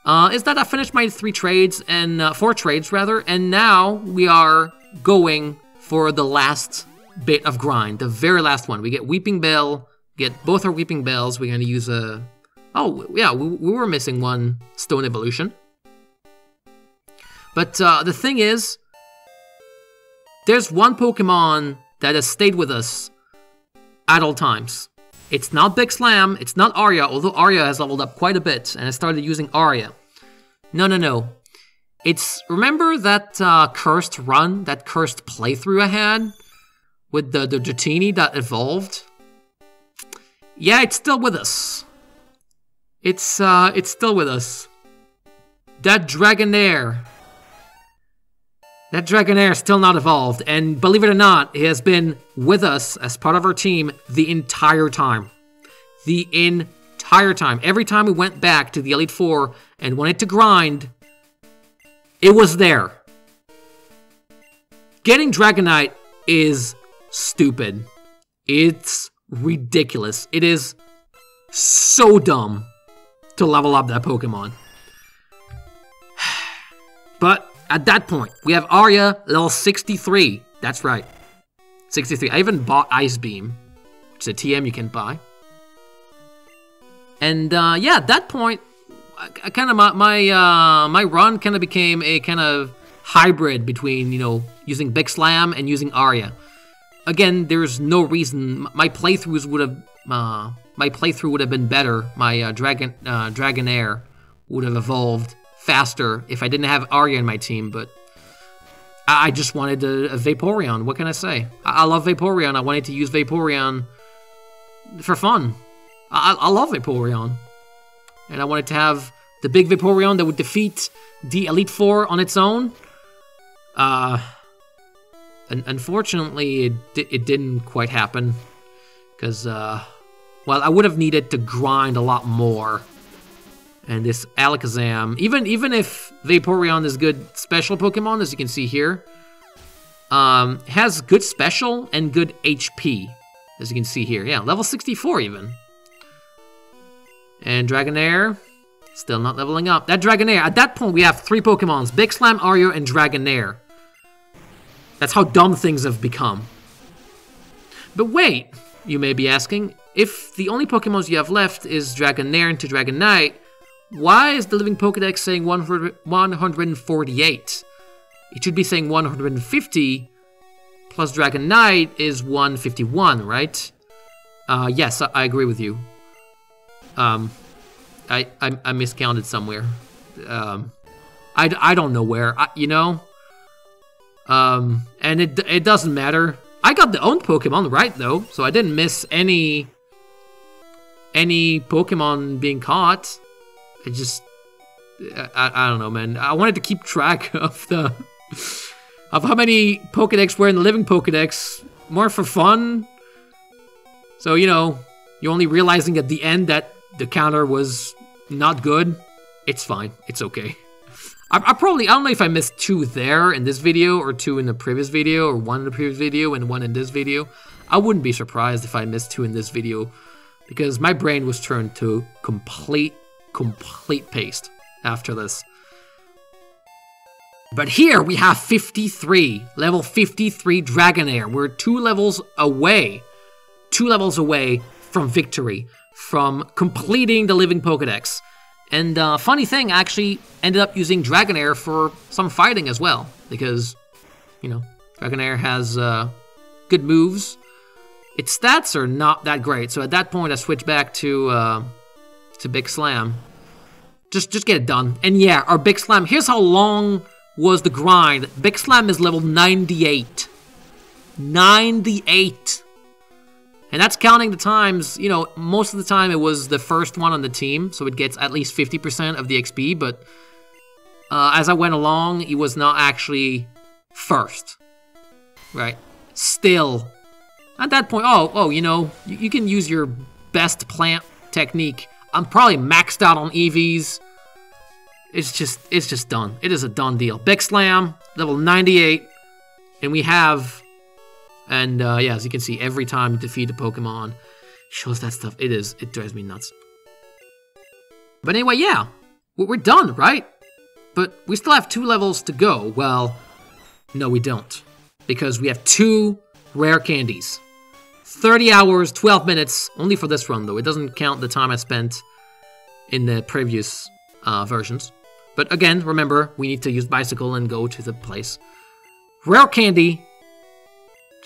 Uh, is that I finished my three trades and uh, four trades rather, and now we are going for the last bit of grind, the very last one. We get Weepinbell, get both our Weepinbells. We're gonna use a. Oh yeah, we, we were missing one Stone Evolution. But uh, the thing is, there's one Pokemon that has stayed with us at all times. It's not Big Slam, it's not Arya, although Arya has leveled up quite a bit, and I started using Arya. No, no, no. It's, remember that uh, cursed run, that cursed playthrough I had? With the, the Dratini that evolved? Yeah, it's still with us. It's, uh, it's still with us. That Dragonair that Dragonair is still not evolved, and believe it or not, he has been with us as part of our team the entire time. the entire time. Every time we went back to the Elite Four and wanted to grind, it was there. Getting Dragonite is stupid. It's ridiculous. It is so dumb to level up that Pokemon. But at that point, we have Arya level 63. That's right. 63. I even bought Ice Beam. It's a TM you can buy. And uh, yeah, at that point, I, kind of my my, uh, my run kind of became a kind of hybrid between you know using Big Slam and using Arya. Again, there's no reason my playthroughs would have uh, my playthrough would have been better. My uh, Dragon uh, Dragonair would have evolved faster if I didn't have Arya in my team, but I, just wanted a, a, Vaporeon. What can I say? I, I, love Vaporeon. I wanted to use Vaporeon for fun. I, I love Vaporeon. And I wanted to have the big Vaporeon that would defeat the Elite Four on its own. Uh, unfortunately, it, it didn't quite happen. Because, uh, well, I would have needed to grind a lot more and this Alakazam, even even if Vaporeon is good special Pokemon, as you can see here, um, has good special and good HP, as you can see here. Yeah, level 64 even. And Dragonair, still not leveling up. That Dragonair, at that point we have three Pokemons, Big Slam, Arya, and Dragonair. That's how dumb things have become. But wait, you may be asking, if the only Pokemons you have left is Dragonair into Dragonite, why is the Living Pokedex saying 100, 148? It should be saying 150 plus Dragonite is 151, right? Uh, yes, I, I agree with you. Um, I, I, I miscounted somewhere. Um, I, I don't know where, I, you know? Um, and it, it doesn't matter. I got the owned Pokemon right, though, so I didn't miss any, any Pokemon being caught. I just, I, I don't know, man. I wanted to keep track of the, of how many Pokedex were in the living Pokedex, more for fun. So, you know, you're only realizing at the end that the counter was not good. It's fine. It's okay. I, I, probably, I don't know if I missed two there in this video or two in the previous video or one in the previous video and one in this video. I wouldn't be surprised if I missed two in this video because my brain was turned to complete complete paste after this. But here we have 53, level 53 Dragonair. We're two levels away, two levels away from victory, from completing the Living Pokedex. And uh, funny thing, I actually ended up using Dragonair for some fighting as well, because, you know, Dragonair has uh, good moves. Its stats are not that great, so at that point I switched back to uh, to Big Slam. Just just get it done. And yeah, our Big Slam, here's how long was the grind. Big Slam is level 98. 98. And that's counting the times, you know, most of the time it was the first one on the team, so it gets at least 50% of the XP, but uh, as I went along, it was not actually first, right? Still, at that point, oh, oh, you know, you, you can use your best plant technique I'm probably maxed out on EVs. It's just, it's just done. It is a done deal. Big Slam, level 98, and we have, and uh, yeah, as you can see, every time you defeat a Pokemon, shows that stuff. It is, it drives me nuts. But anyway, yeah, we're done, right? But we still have two levels to go. Well, no, we don't. Because we have two rare candies. 30 hours, 12 minutes, only for this run though. It doesn't count the time I spent in the previous uh, versions. But again, remember, we need to use bicycle and go to the place. Rare Candy,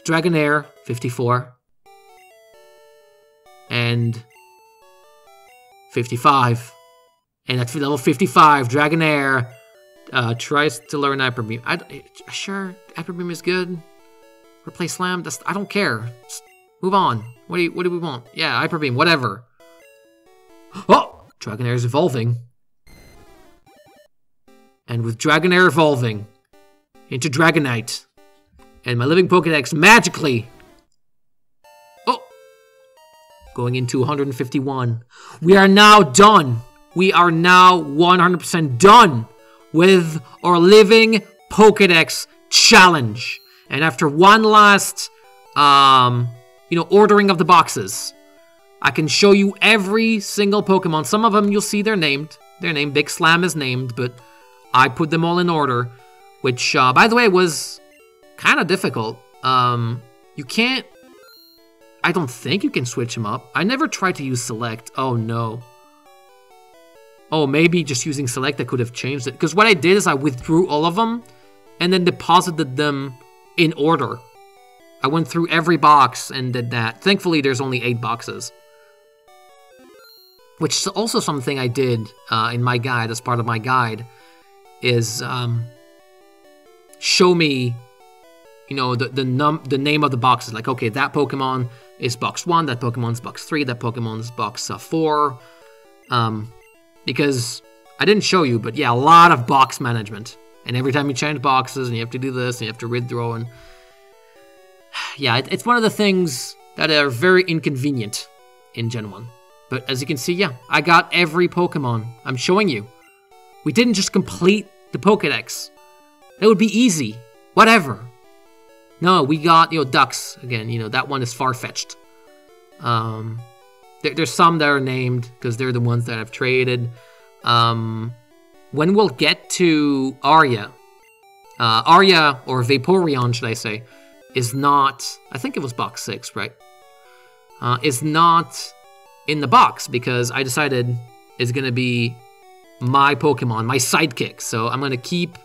Dragonair 54, and 55. And at level 55, Dragonair uh, tries to learn Hyper Beam. I, sure, Hyper Beam is good. Replace Slam, I don't care. Move on. What do you, what do we want? Yeah, Hyper Beam, whatever. Oh! Dragonair is evolving. And with Dragonair evolving into Dragonite, and my living Pokedex magically. Oh! going into 151. We are now done. We are now 100% done with our living Pokedex challenge. And after one last, um, you know, ordering of the boxes, I can show you every single Pokemon. Some of them you'll see they're named. They're named. Big Slam is named, but I put them all in order, which, uh, by the way, was kind of difficult. Um, you can't I don't think you can switch them up. I never tried to use select. Oh no. Oh, maybe just using select I could have changed it. Because what I did is I withdrew all of them and then deposited them in order. I went through every box and did that. Thankfully, there's only eight boxes. Which is also something I did uh, in my guide, as part of my guide, is um, show me, you know, the the num the name of the boxes. Like, okay, that Pokemon is box one, that Pokemon's box three, that Pokemon's box uh, four. Um, because I didn't show you, but yeah, a lot of box management. And every time you change boxes, and you have to do this, and you have to read withdraw, and yeah, it, it's one of the things that are very inconvenient in Gen 1. But as you can see, yeah, I got every Pokemon. I'm showing you. We didn't just complete the Pokedex. That would be easy. Whatever. No, we got, you know, ducks. Again, you know, that one is far-fetched. Um, there, there's some that are named because they're the ones that I've traded. Um, when we'll get to Arya, uh, Arya, or Vaporeon, should I say, is not, I think it was box 6, right? Uh, is not in the box because I decided it's going to be my Pokemon, my sidekick. So I'm going to keep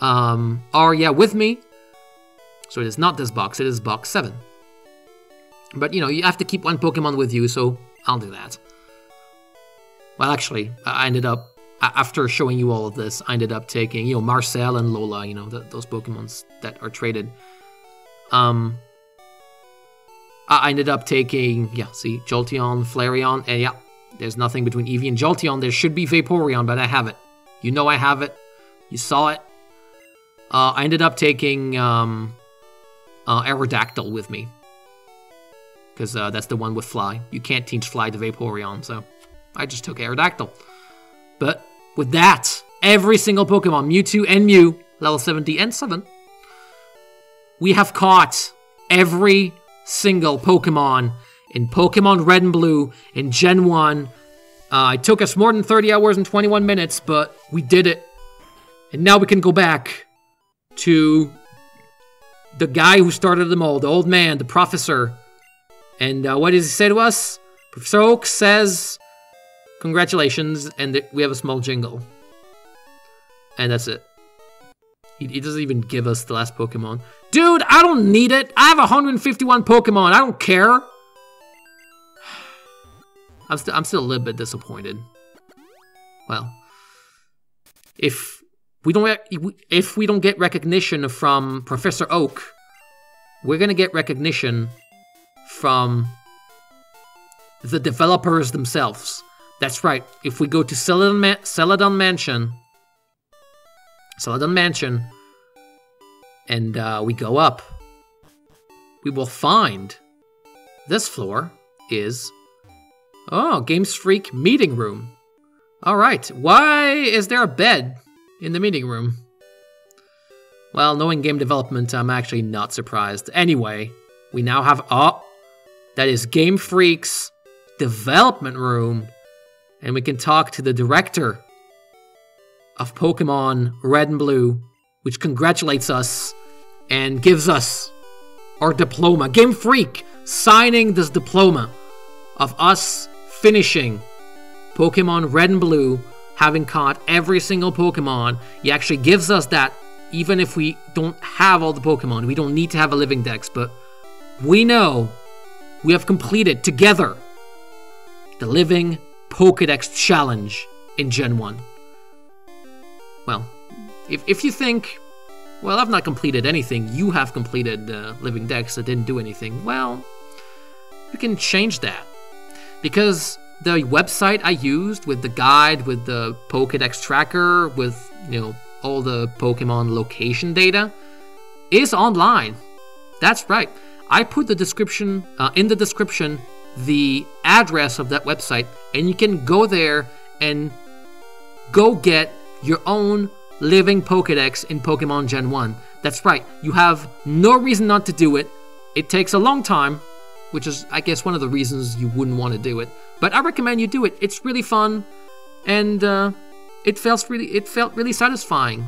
um, Arya with me so it is not this box, it is box 7. But, you know, you have to keep one Pokemon with you, so I'll do that. Well, actually, I ended up, after showing you all of this, I ended up taking, you know, Marcel and Lola, you know, the, those Pokemons that are traded. Um, I ended up taking, yeah, see, Jolteon, Flareon, and yeah, there's nothing between Eevee and Jolteon. There should be Vaporeon, but I have it. You know I have it. You saw it. Uh, I ended up taking um, uh, Aerodactyl with me. Because uh, that's the one with Fly. You can't teach Fly to Vaporeon, so I just took Aerodactyl. But with that, every single Pokemon, Mewtwo and Mew, level 70 and 7, we have caught every single Pokemon in Pokemon Red and Blue in Gen 1. Uh, it took us more than 30 hours and 21 minutes, but we did it. And now we can go back to the guy who started them all, the old man, the professor. And uh, what does he say to us? Professor Oak says, Congratulations, and we have a small jingle. And that's it. He, he doesn't even give us the last Pokemon. Dude, I don't need it. I have 151 Pokemon. I don't care. I'm, st I'm still a little bit disappointed. Well, if we don't if we don't get recognition from Professor Oak, we're gonna get recognition from the developers themselves. That's right. If we go to Celadon, Ma Celadon Mansion, Celadon Mansion, and uh, we go up, we will find this floor is oh Games Freak meeting room. All right. Why is there a bed in the meeting room. Well, knowing game development, I'm actually not surprised. Anyway, we now have oh, that is Game Freak's development room, and we can talk to the director of Pokemon Red and Blue, which congratulates us and gives us our diploma. Game Freak signing this diploma of us finishing Pokemon Red and Blue having caught every single Pokemon, he actually gives us that even if we don't have all the Pokemon. We don't need to have a living dex, but we know we have completed together the living Pokedex challenge in Gen 1. If, if you think, well, I've not completed anything, you have completed uh, living dex that didn't do anything, well, you can change that. Because the website I used with the guide, with the Pokedex tracker, with you know all the Pokemon location data, is online. That's right. I put the description uh, in the description the address of that website and you can go there and go get your own living Pokedex in Pokemon Gen 1. That's right, you have no reason not to do it. It takes a long time, which is, I guess, one of the reasons you wouldn't want to do it. But I recommend you do it. It's really fun, and uh, it felt really, it felt really satisfying.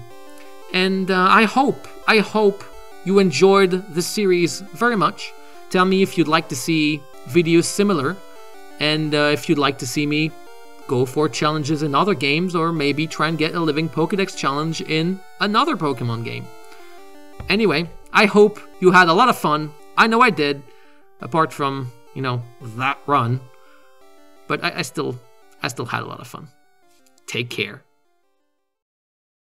And uh, I hope, I hope you enjoyed this series very much. Tell me if you'd like to see videos similar, and uh, if you'd like to see me go for challenges in other games, or maybe try and get a living Pokedex challenge in another Pokemon game. Anyway, I hope you had a lot of fun. I know I did, apart from, you know, that run. But I, I still I still had a lot of fun. Take care.